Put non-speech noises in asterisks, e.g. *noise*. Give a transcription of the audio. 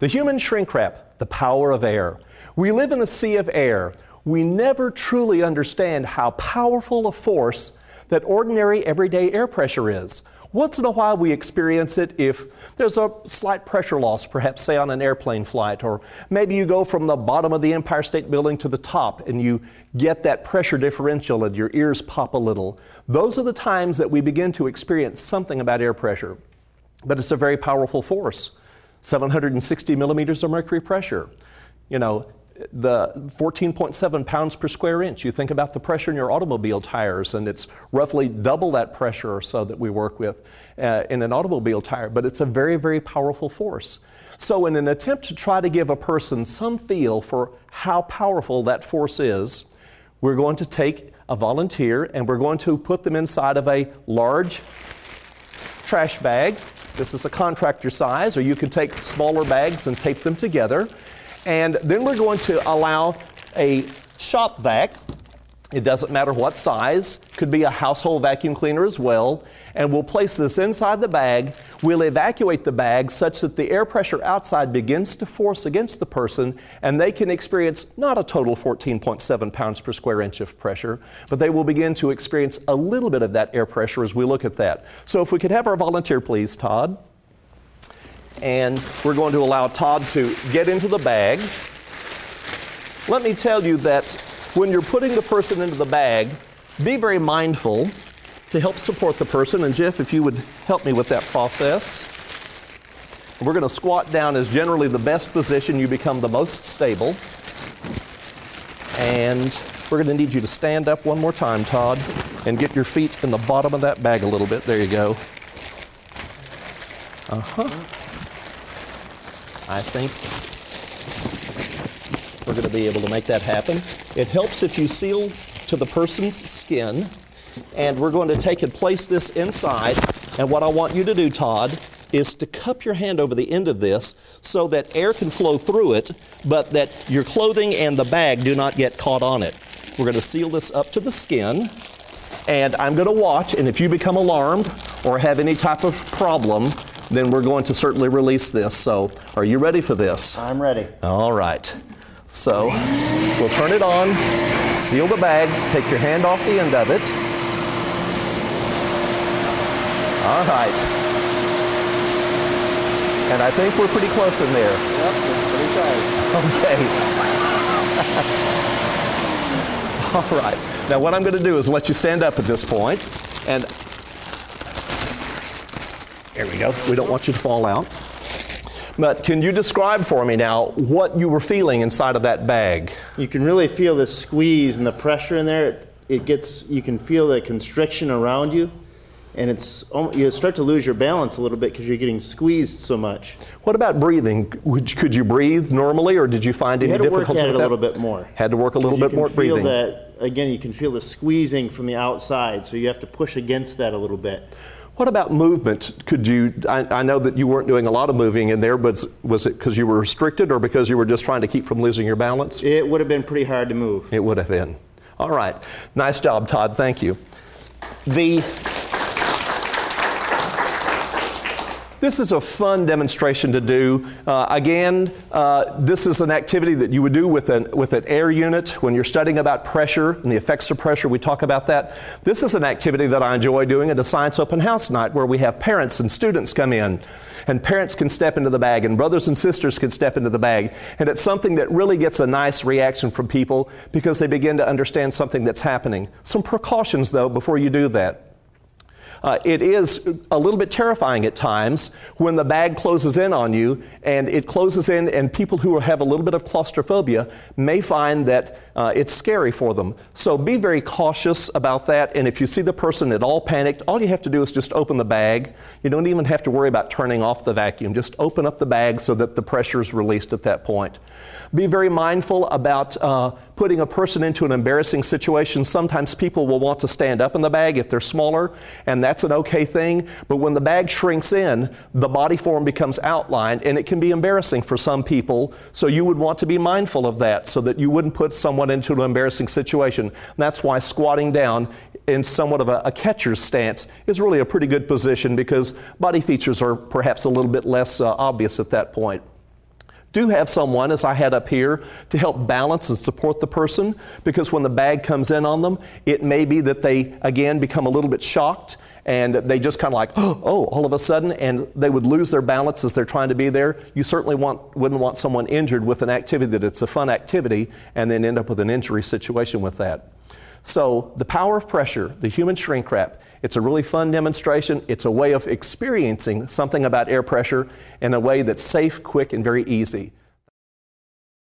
The human shrink wrap, the power of air. We live in a sea of air. We never truly understand how powerful a force that ordinary everyday air pressure is. Once in a while, we experience it if there's a slight pressure loss, perhaps, say, on an airplane flight, or maybe you go from the bottom of the Empire State Building to the top and you get that pressure differential and your ears pop a little. Those are the times that we begin to experience something about air pressure. But it's a very powerful force 760 millimeters of mercury pressure. You know, the 14.7 pounds per square inch. You think about the pressure in your automobile tires, and it's roughly double that pressure or so that we work with uh, in an automobile tire, but it's a very, very powerful force. So, in an attempt to try to give a person some feel for how powerful that force is, we're going to take a volunteer and we're going to put them inside of a large trash bag. This is a contractor size, or you can take smaller bags and tape them together. And then we're going to allow a shop vac. It doesn't matter what size, could be a household vacuum cleaner as well. And we'll place this inside the bag. We'll evacuate the bag such that the air pressure outside begins to force against the person, and they can experience not a total 14.7 pounds per square inch of pressure, but they will begin to experience a little bit of that air pressure as we look at that. So, if we could have our volunteer, please, Todd and we're going to allow Todd to get into the bag. Let me tell you that when you're putting the person into the bag, be very mindful to help support the person. And Jeff, if you would help me with that process. We're going to squat down as generally the best position. You become the most stable. And we're going to need you to stand up one more time, Todd, and get your feet in the bottom of that bag a little bit. There you go. Uh huh. I think we're going to be able to make that happen. It helps if you seal to the person's skin. And we're going to take and place this inside. And what I want you to do, Todd, is to cup your hand over the end of this so that air can flow through it, but that your clothing and the bag do not get caught on it. We're going to seal this up to the skin. And I'm going to watch, and if you become alarmed or have any type of problem, then we're going to certainly release this. So, are you ready for this? I'm ready. All right. So, we'll turn it on, seal the bag, take your hand off the end of it. All right. And I think we're pretty close in there. Yep, pretty tight. Okay. *laughs* All right. Now, what I'm going to do is let you stand up at this point, and there we go. We don't want you to fall out. But can you describe for me now what you were feeling inside of that bag? You can really feel the squeeze and the pressure in there. It, it gets, you can feel the constriction around you, and it's um, you start to lose your balance a little bit because you're getting squeezed so much. What about breathing? Could you breathe normally, or did you find any you had to difficulty work at it a little bit more. Had to work a little bit You more feel breathing. that again. You can feel the squeezing from the outside, so you have to push against that a little bit. What about movement? Could you? I, I, know that you weren't doing a lot of moving in there, but was it because you were restricted or because you were just trying to keep from losing your balance? It would have been pretty hard to move. It would have been. All right. Nice job, Todd. Thank you. The This is a fun demonstration to do. Uh, again, uh, this is an activity that you would do with an, with an air unit when you're studying about pressure and the effects of pressure. We talk about that. This is an activity that I enjoy doing at a science open house night where we have parents and students come in. And parents can step into the bag, and brothers and sisters can step into the bag. And it's something that really gets a nice reaction from people because they begin to understand something that's happening. Some precautions, though, before you do that. Uh, it is a little bit terrifying at times when the bag closes in on you and it closes in, and people who have a little bit of claustrophobia may find that uh, it's scary for them. So be very cautious about that. And if you see the person at all panicked, all you have to do is just open the bag. You don't even have to worry about turning off the vacuum. Just open up the bag so that the pressure is released at that point. Be very mindful about uh, putting a person into an embarrassing situation. Sometimes people will want to stand up in the bag if they're smaller, and that's an okay thing. But when the bag shrinks in, the body form becomes outlined, and it can be embarrassing for some people. So you would want to be mindful of that so that you wouldn't put someone into an embarrassing situation. And that's why squatting down in somewhat of a, a, catcher's stance is really a pretty good position because body features are perhaps a little bit less uh, obvious at that point. Do have someone, as I had up here, to help balance and support the person because when the bag comes in on them, it may be that they, again, become a little bit shocked and they just kind of like, *gasps* oh, all of a sudden, and they would lose their balance as they're trying to be there. You certainly want, wouldn't want someone injured with an activity that it's a fun activity and then end up with an injury situation with that. So, the power of pressure, the human shrink wrap, it's a really fun demonstration. It's a way of experiencing something about air pressure in a way that's safe, quick, and very easy.